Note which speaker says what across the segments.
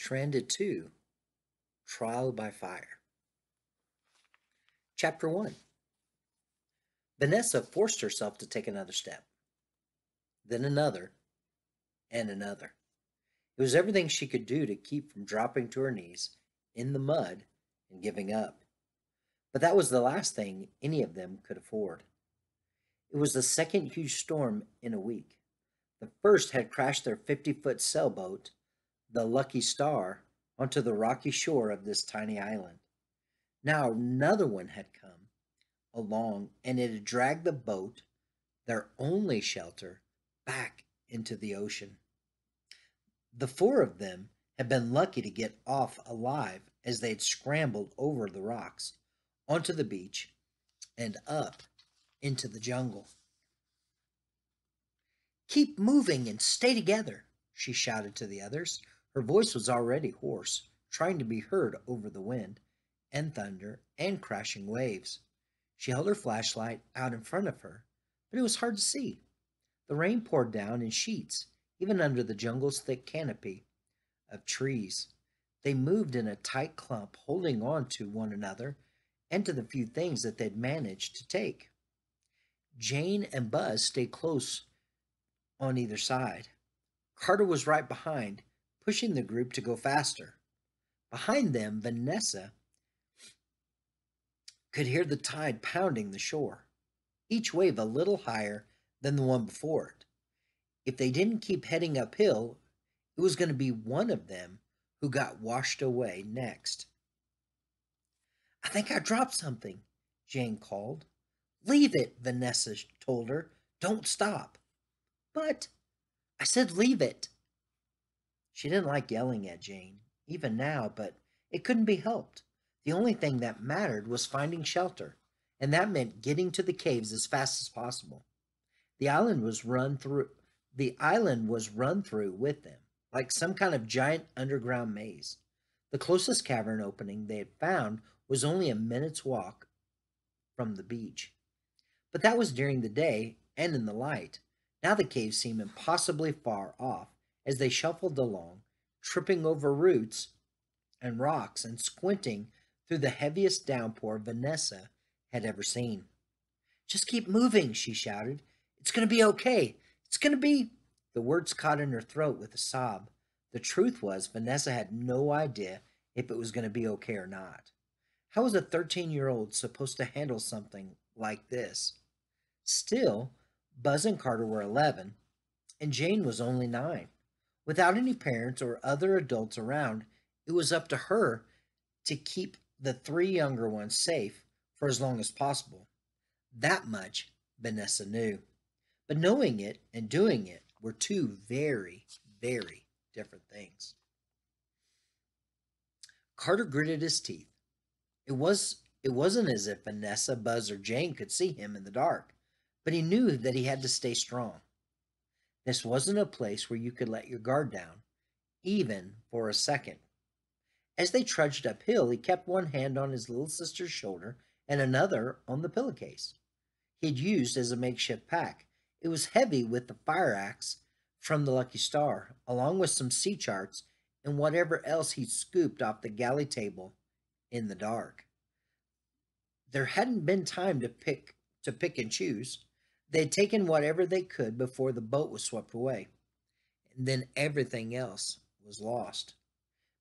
Speaker 1: Stranded 2 Trial by Fire. Chapter 1 Vanessa forced herself to take another step, then another, and another. It was everything she could do to keep from dropping to her knees in the mud and giving up. But that was the last thing any of them could afford. It was the second huge storm in a week. The first had crashed their 50 foot sailboat, the Lucky Star, onto the rocky shore of this tiny island. Now another one had come along and it had dragged the boat, their only shelter, back into the ocean. The four of them had been lucky to get off alive as they had scrambled over the rocks, onto the beach, and up into the jungle. Keep moving and stay together, she shouted to the others. Her voice was already hoarse, trying to be heard over the wind and thunder and crashing waves. She held her flashlight out in front of her, but it was hard to see. The rain poured down in sheets, even under the jungle's thick canopy of trees. They moved in a tight clump, holding on to one another and to the few things that they'd managed to take. Jane and Buzz stayed close on either side. Carter was right behind, pushing the group to go faster. Behind them, Vanessa could hear the tide pounding the shore, each wave a little higher than the one before it. If they didn't keep heading uphill, it was going to be one of them who got washed away next. I think I dropped something, Jane called. Leave it, Vanessa told her. Don't stop. But I said leave it. She didn't like yelling at Jane, even now, but it couldn't be helped. The only thing that mattered was finding shelter, and that meant getting to the caves as fast as possible. The island was run through the island was run through with them, like some kind of giant underground maze. The closest cavern opening they had found was only a minute's walk from the beach. But that was during the day and in the light. Now the caves seemed impossibly far off as they shuffled along, tripping over roots and rocks and squinting through the heaviest downpour Vanessa had ever seen. Just keep moving, she shouted. It's going to be okay. It's going to be. The words caught in her throat with a sob. The truth was, Vanessa had no idea if it was going to be okay or not. How was a 13 year old supposed to handle something like this? Still, Buzz and Carter were 11, and Jane was only 9. Without any parents or other adults around, it was up to her to keep the three younger ones safe for as long as possible. That much Vanessa knew. But knowing it and doing it were two very, very different things. Carter gritted his teeth. It was it wasn't as if Vanessa, Buzz, or Jane could see him in the dark, but he knew that he had to stay strong. This wasn't a place where you could let your guard down, even for a second. As they trudged uphill, he kept one hand on his little sister's shoulder and another on the pillowcase he'd used as a makeshift pack. It was heavy with the fire axe from the Lucky Star, along with some sea charts and whatever else he'd scooped off the galley table in the dark. There hadn't been time to pick to pick and choose. They'd taken whatever they could before the boat was swept away, and then everything else was lost.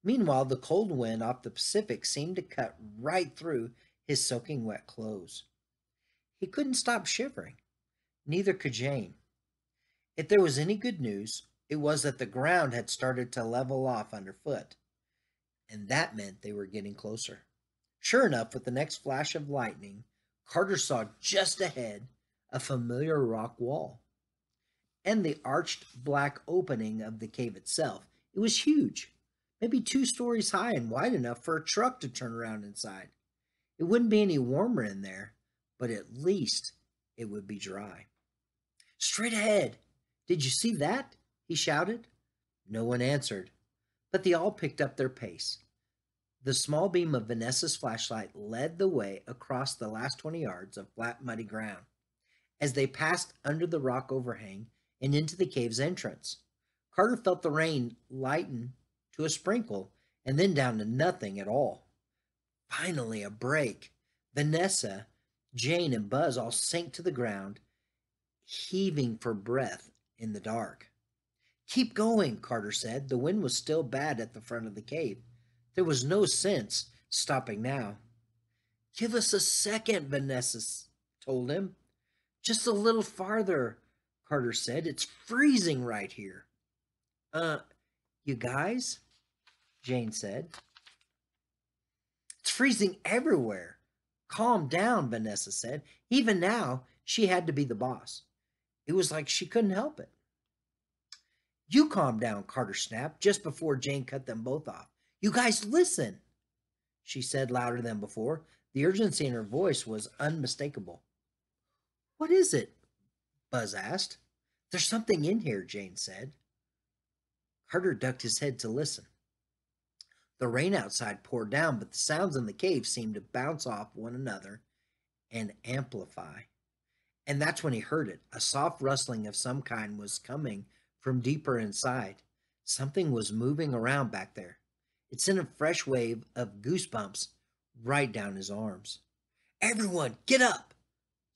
Speaker 1: Meanwhile, the cold wind off the Pacific seemed to cut right through his soaking wet clothes. He couldn't stop shivering. Neither could Jane. If there was any good news, it was that the ground had started to level off underfoot, and that meant they were getting closer. Sure enough, with the next flash of lightning, Carter saw just ahead a familiar rock wall and the arched black opening of the cave itself. It was huge, maybe two stories high and wide enough for a truck to turn around inside. It wouldn't be any warmer in there, but at least it would be dry. Straight ahead! Did you see that? he shouted. No one answered, but they all picked up their pace. The small beam of Vanessa's flashlight led the way across the last 20 yards of flat, muddy ground as they passed under the rock overhang and into the cave's entrance. Carter felt the rain lighten to a sprinkle and then down to nothing at all. Finally, a break. Vanessa, Jane, and Buzz all sank to the ground, heaving for breath in the dark. Keep going, Carter said. The wind was still bad at the front of the cave. There was no sense stopping now. Give us a second, Vanessa told him. Just a little farther, Carter said. It's freezing right here. Uh, you guys? Jane said. It's freezing everywhere. Calm down, Vanessa said. Even now, she had to be the boss. It was like she couldn't help it. You calm down, Carter snapped just before Jane cut them both off. You guys listen, she said louder than before. The urgency in her voice was unmistakable. What is it? Buzz asked. There's something in here, Jane said. Carter ducked his head to listen. The rain outside poured down, but the sounds in the cave seemed to bounce off one another and amplify. And that's when he heard it. A soft rustling of some kind was coming from deeper inside. Something was moving around back there. It sent a fresh wave of goosebumps right down his arms. Everyone, get up!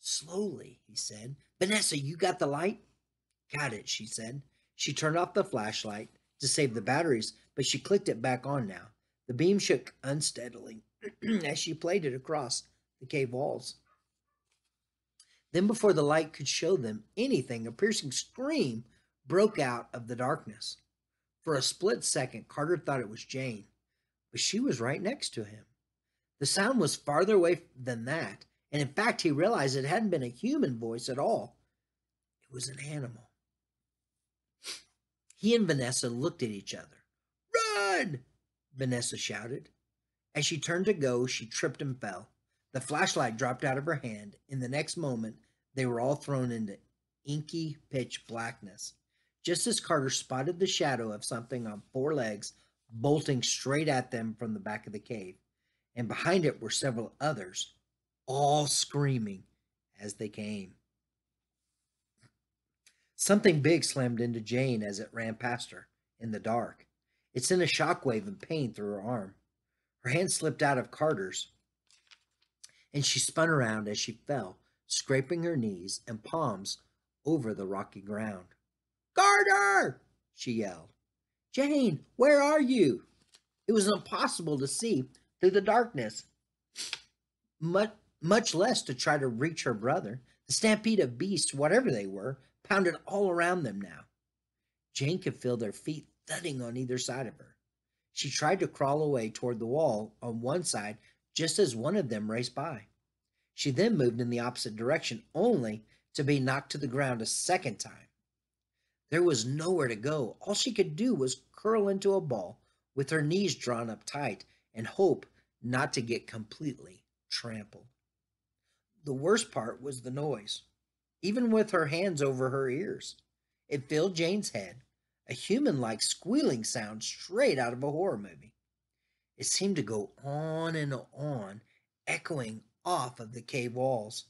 Speaker 1: Slowly, he said. Vanessa, you got the light? Got it, she said. She turned off the flashlight to save the batteries, but she clicked it back on now. The beam shook unsteadily as she played it across the cave walls. Then, before the light could show them anything, a piercing scream broke out of the darkness. For a split second, Carter thought it was Jane, but she was right next to him. The sound was farther away than that, and in fact, he realized it hadn't been a human voice at all. It was an animal. He and Vanessa looked at each other. Run! Vanessa shouted. As she turned to go, she tripped and fell. The flashlight dropped out of her hand. In the next moment, they were all thrown into inky pitch blackness. Just as Carter spotted the shadow of something on four legs bolting straight at them from the back of the cave, and behind it were several others, all screaming as they came. Something big slammed into Jane as it ran past her in the dark. It sent a shockwave of pain through her arm. Her hand slipped out of Carter's, and she spun around as she fell, scraping her knees and palms over the rocky ground. Carter! she yelled. Jane, where are you? It was impossible to see through the darkness, much, much less to try to reach her brother. The stampede of beasts, whatever they were, pounded all around them now. Jane could feel their feet thudding on either side of her. She tried to crawl away toward the wall on one side just as one of them raced by. She then moved in the opposite direction, only to be knocked to the ground a second time. There was nowhere to go. All she could do was curl into a ball with her knees drawn up tight and hope not to get completely trampled. The worst part was the noise, even with her hands over her ears. It filled Jane's head, a human like squealing sound straight out of a horror movie. It seemed to go on and on, echoing off of the cave walls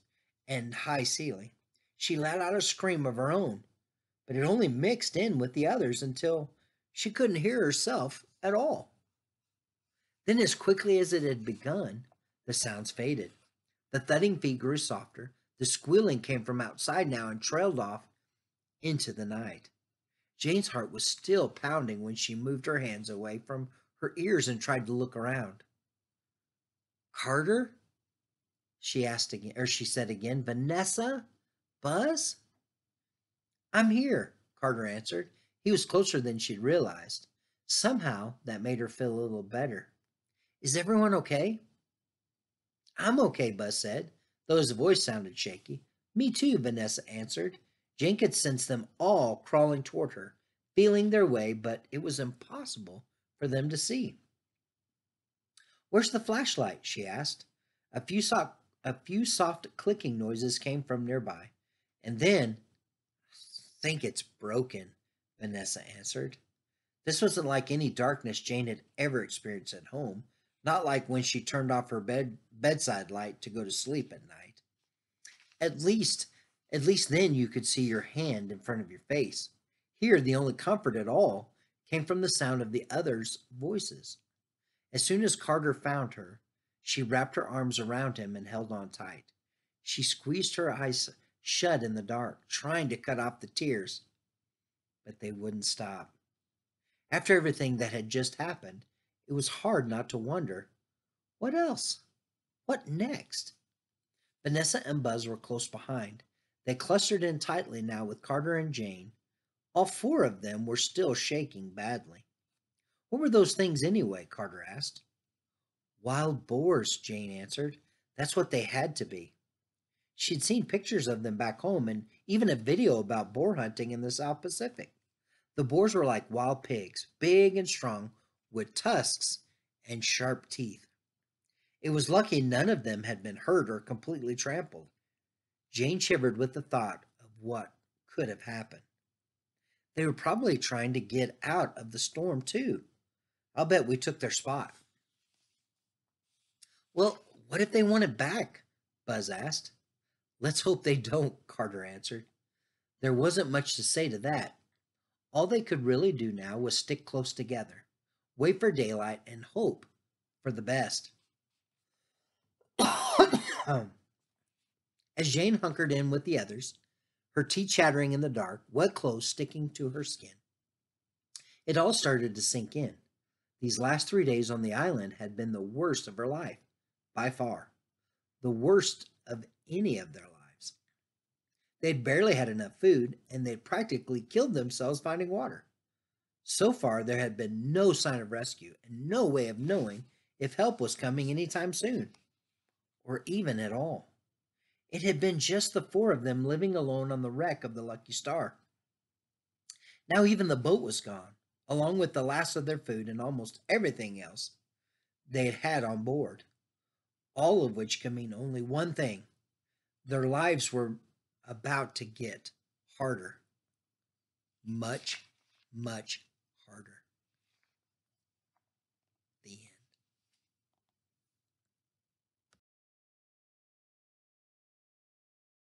Speaker 1: and high ceiling. She let out a scream of her own, but it only mixed in with the others until she couldn't hear herself at all. Then, as quickly as it had begun, the sounds faded. The thudding feet grew softer. The squealing came from outside now and trailed off into the night. Jane's heart was still pounding when she moved her hands away from her ears and tried to look around. Carter? She asked again, or she said again, Vanessa? Buzz? I'm here, Carter answered. He was closer than she'd realized. Somehow that made her feel a little better. Is everyone okay? I'm okay, Buzz said, though his voice sounded shaky. Me too, Vanessa answered. Jane could sense them all crawling toward her, feeling their way, but it was impossible for them to see. Where's the flashlight? she asked. A few soft, a few soft clicking noises came from nearby, and then, I think it's broken, Vanessa answered. This wasn't like any darkness Jane had ever experienced at home, not like when she turned off her bed bedside light to go to sleep at night. At least, at least then you could see your hand in front of your face. Here, the only comfort at all came from the sound of the others' voices. As soon as Carter found her, she wrapped her arms around him and held on tight. She squeezed her eyes shut in the dark, trying to cut off the tears, but they wouldn't stop. After everything that had just happened, it was hard not to wonder what else? What next? Vanessa and Buzz were close behind. They clustered in tightly now with Carter and Jane. All four of them were still shaking badly. What were those things anyway? Carter asked. Wild boars, Jane answered. That's what they had to be. She'd seen pictures of them back home and even a video about boar hunting in the South Pacific. The boars were like wild pigs, big and strong, with tusks and sharp teeth. It was lucky none of them had been hurt or completely trampled. Jane shivered with the thought of what could have happened. They were probably trying to get out of the storm, too. I'll bet we took their spot. Well, what if they want it back? Buzz asked. Let's hope they don't, Carter answered. There wasn't much to say to that. All they could really do now was stick close together, wait for daylight, and hope for the best. Um, as Jane hunkered in with the others, her teeth chattering in the dark, wet clothes sticking to her skin, it all started to sink in. These last three days on the island had been the worst of her life, by far, the worst of any of their lives. They'd barely had enough food, and they'd practically killed themselves finding water. So far, there had been no sign of rescue and no way of knowing if help was coming anytime soon, or even at all. It had been just the four of them living alone on the wreck of the Lucky Star. Now even the boat was gone, along with the last of their food and almost everything else they had had on board, all of which can mean only one thing their lives were about to get harder. Much, much